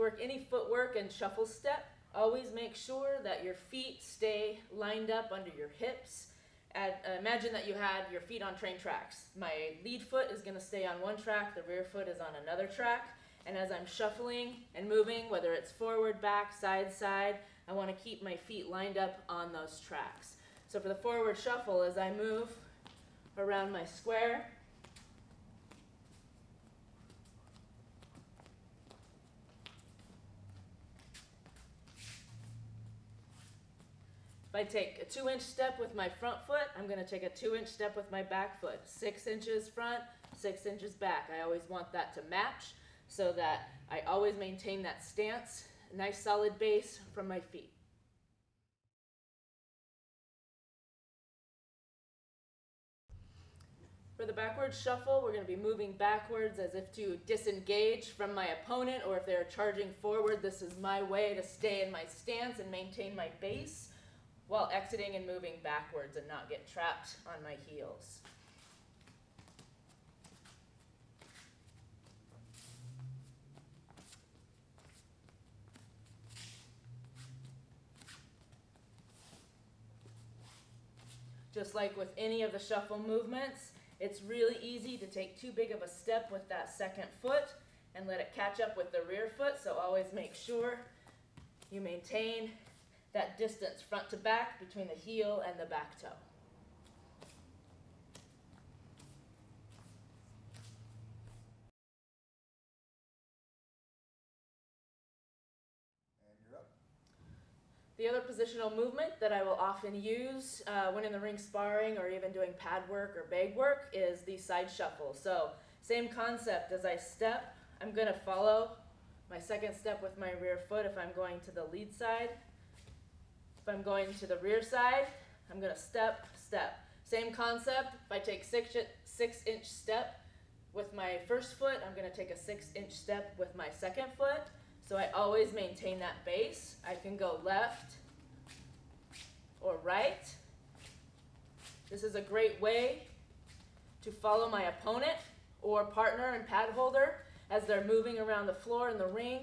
work any footwork and shuffle step, always make sure that your feet stay lined up under your hips. uh, imagine that you had your feet on train tracks. My lead foot is going to stay on one track, the rear foot is on another track. And as I'm shuffling and moving, whether it's forward, back, side, side, I want to keep my feet lined up on those tracks. So for the forward shuffle, as I move around my square, I take a two inch step with my front foot, I'm gonna take a two inch step with my back foot. Six inches front, six inches back. I always want that to match so that I always maintain that stance, nice solid base from my feet. For the backward shuffle, we're going to be moving backwards as if to disengage from my opponent, or if they're charging forward, this is my way to stay in my stance and maintain my base while exiting and moving backwards and not get trapped on my heels. Just like with any of the shuffle movements, it's really easy to take too big of a step with that second foot and let it catch up with the rear foot, so always make sure you maintain that distance front to back between the heel and the back toe. The other positional movement that I will often use uh, when in the ring sparring or even doing pad work or bag work is the side shuffle. So same concept as I step, I'm going to follow my second step with my rear foot if I'm going to the lead side. If I'm going to the rear side, I'm going to step, step. Same concept, if I take six, six inch step with my first foot, I'm going to take a six inch step with my second foot. So I always maintain that base. I can go left or right. This is a great way to follow my opponent or partner and pad holder as they're moving around the floor in the ring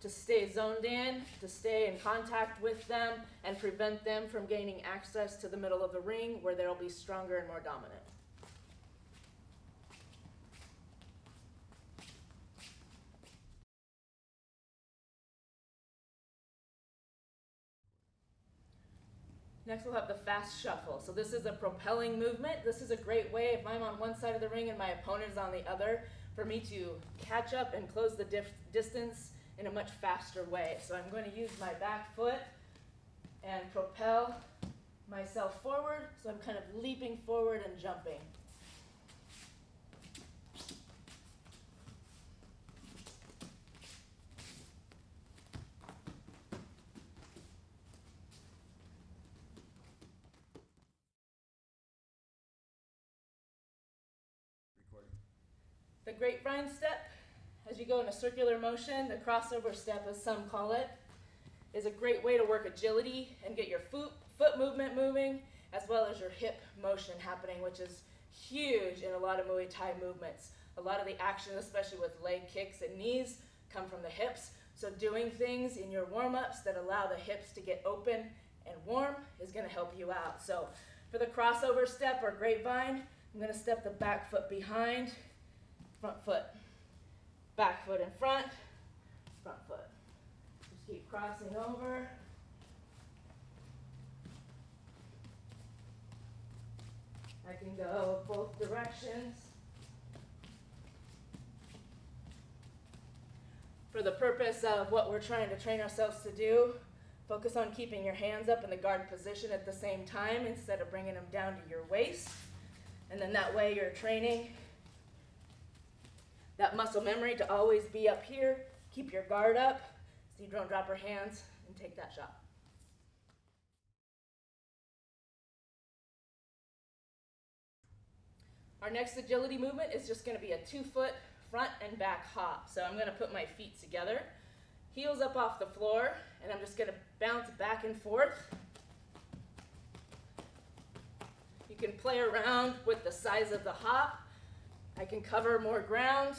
to stay zoned in, to stay in contact with them, and prevent them from gaining access to the middle of the ring where they'll be stronger and more dominant. Next we'll have the fast shuffle. So this is a propelling movement. This is a great way if I'm on one side of the ring and my opponent is on the other for me to catch up and close the distance in a much faster way. So I'm going to use my back foot and propel myself forward. So I'm kind of leaping forward and jumping. The grapevine step, as you go in a circular motion, the crossover step as some call it, is a great way to work agility and get your foot, foot movement moving, as well as your hip motion happening, which is huge in a lot of Muay Thai movements. A lot of the action, especially with leg kicks and knees, come from the hips. So doing things in your warm-ups that allow the hips to get open and warm is gonna help you out. So for the crossover step or grapevine, I'm gonna step the back foot behind, front foot, back foot in front, front foot. Just keep crossing over. I can go both directions. For the purpose of what we're trying to train ourselves to do, focus on keeping your hands up in the guard position at the same time instead of bringing them down to your waist. And then that way you're training that muscle memory to always be up here. Keep your guard up so you don't drop your hands and take that shot. Our next agility movement is just going to be a two foot front and back hop. So I'm going to put my feet together, heels up off the floor, and I'm just going to bounce back and forth. You can play around with the size of the hop I can cover more ground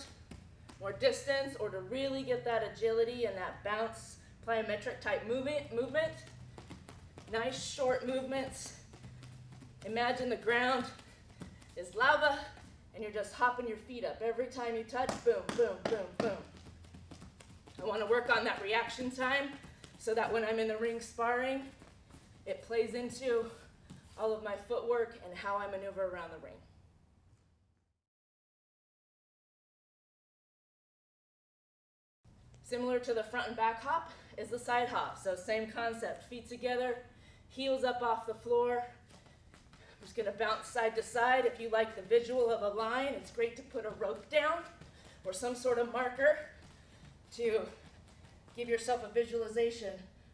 more distance or to really get that agility and that bounce plyometric type movement movement. Nice short movements. Imagine the ground is lava and you're just hopping your feet up. Every time you touch, boom, boom, boom, boom. I want to work on that reaction time so that when I'm in the ring sparring, it plays into all of my footwork and how I maneuver around the ring. Similar to the front and back hop is the side hop. So same concept, feet together, heels up off the floor. I'm just gonna bounce side to side. If you like the visual of a line, it's great to put a rope down or some sort of marker to give yourself a visualization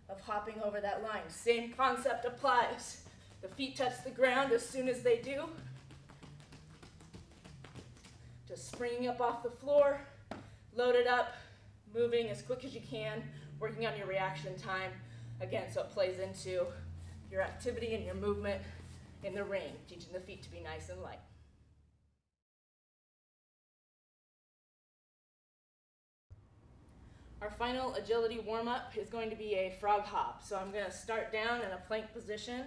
of hopping over that line. Same concept applies. The feet touch the ground as soon as they do. Just springing up off the floor, load it up, moving as quick as you can, working on your reaction time. Again, so it plays into your activity and your movement in the ring, teaching the feet to be nice and light. Our final agility warm-up is going to be a frog hop. So I'm going to start down in a plank position.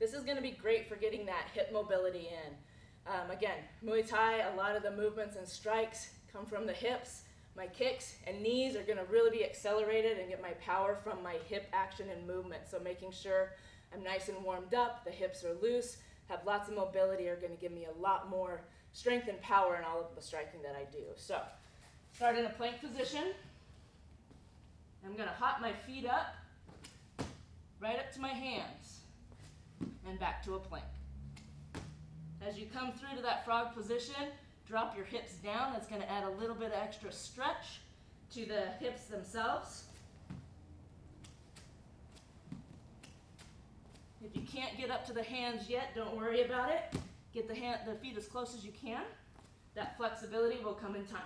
This is going to be great for getting that hip mobility in. Um, again, Muay Thai, a lot of the movements and strikes come from the hips. My kicks and knees are gonna really be accelerated and get my power from my hip action and movement. So making sure I'm nice and warmed up, the hips are loose, have lots of mobility are gonna give me a lot more strength and power in all of the striking that I do. So start in a plank position. I'm gonna hop my feet up, right up to my hands, and back to a plank. As you come through to that frog position, Drop your hips down. That's going to add a little bit of extra stretch to the hips themselves. If you can't get up to the hands yet, don't worry about it. Get the, hand, the feet as close as you can. That flexibility will come in time.